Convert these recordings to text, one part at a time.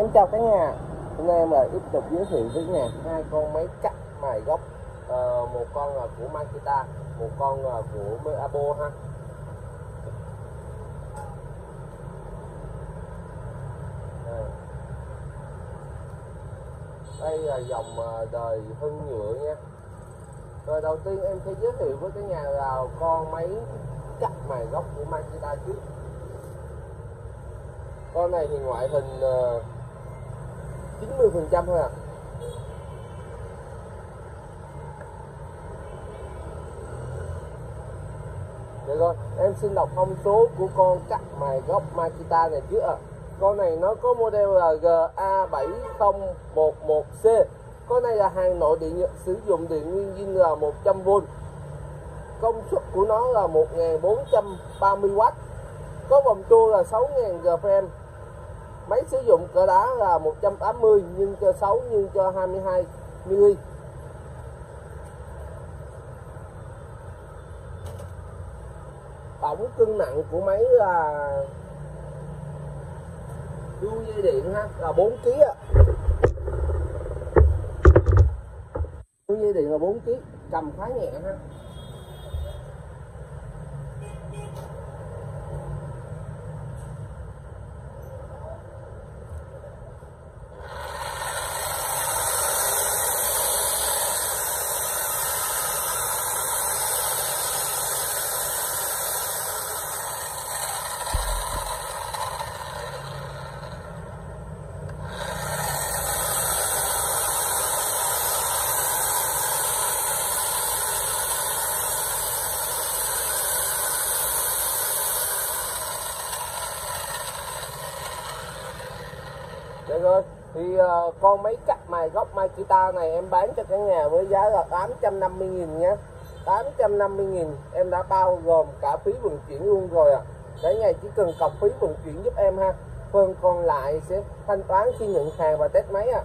Em chào cả nhà. Hôm nay em lại tiếp tục giới thiệu với nhà hai con máy cắt mài gốc Ờ, Một con là của Makita Một con là của Meabo ha. Đây. Đây là dòng ờ, đời hưng nhựa nha. Rồi đầu tiên em sẽ giới thiệu với cái nhà là con máy cắt mài gốc của Makita trước. Con này thì ngoại hình uh, 90 phần trăm thôi à Được rồi, em xin đọc thông số của con cắt mài gốc Makita này trước ạ. À. Con này nó có model là GA7011C. Con này là hàng nội địa Nhật sử dụng điện nguyên zin là 100V. Công suất của nó là 1430W. Có vòng tua là 6000 GFM Máy sử dụng cỡ đá là 180 nhưng cho 6 nhưng cho 22 mm. tổng cân nặng của máy là đu dây điện ha, là 4 kg á đuôi dây điện là 4 kg cầm khá nhẹ ha Được rồi thì uh, con máy cắt mài gốc Makita này em bán cho cả nhà với giá là 850 nghìn nhé. 850 nghìn em đã bao gồm cả phí vận chuyển luôn rồi à cả nhà chỉ cần cọc phí vận chuyển giúp em ha. Phần còn lại sẽ thanh toán khi nhận hàng và test máy à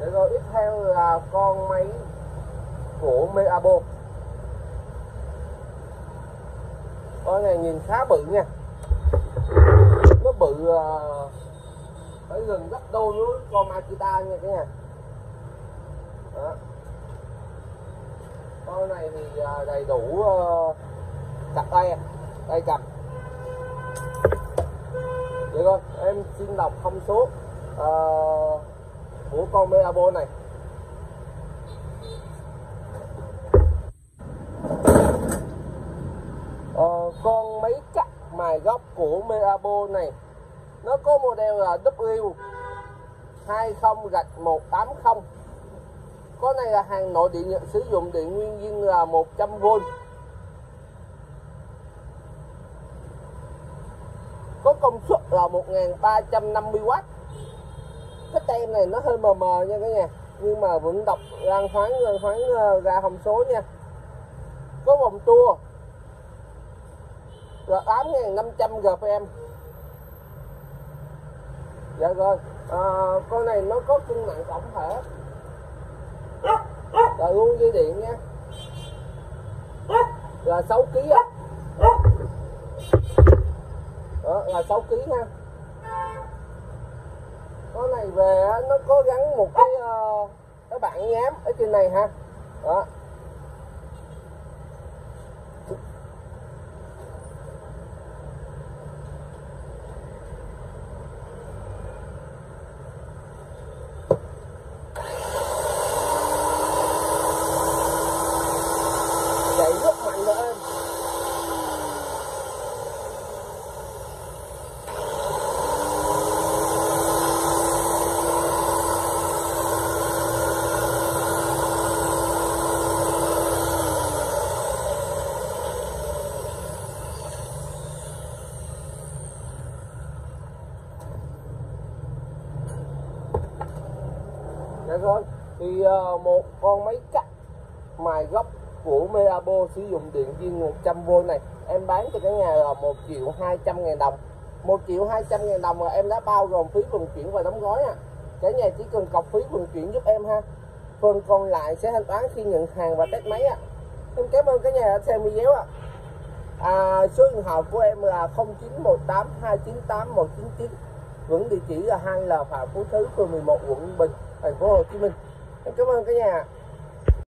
Để rồi tiếp theo là con máy của Meabo. Con này nhìn khá bự nha. Nó bự ờ, phải gần gấp đôi với con Makita nha cả nhà. Đó. con này thì ờ, đầy đủ ờ, cặp tay à, tay cặp. Vậy thôi em xin đọc thông số uh, của con Meabo này con máy cắt góc gốc của Meabo này. Nó có model là W 20 gạch 180 có này là hàng nội địa sử dụng điện nguyên viên là 100V có công suất là 1350W cái tem này nó hơi mờ mờ nha cả nhà, nhưng mà vẫn đọc lan thoáng lan thoáng ờ, ra hồng số nha. Có vòng tua R8500 GPM dạ rồi. À, con này nó có cân nặng tổng thể. Rồi luôn dây điện nha. Là 6 kg á. Đó là 6 kg ha. Con này về nó có gắn một cái uh, cái bạn nhám ở trên này ha. Đó. Chạy rất mạnh nữa em Dạ rồi, thì uh, một con máy cắt mài gốc của Mirabo sử dụng điện viên 100V này. Em bán cho cả nhà là 1 triệu 200 ngàn đồng. 1 triệu 200 ngàn đồng mà em đã bao gồm phí vận chuyển và đóng gói à. Cả nhà chỉ cần cọc phí vận chuyển giúp em ha. Phần còn lại sẽ thanh toán khi nhận hàng và test máy ạ à. em cảm ơn cả nhà đã xem video ạ. À. à, số điện thoại của em là 0918 298 199 vẫn địa chỉ là 2L Phạm Phú Thứ phường 11 quận Bình thành phố Hồ Chí Minh. Em cảm ơn cả nhà.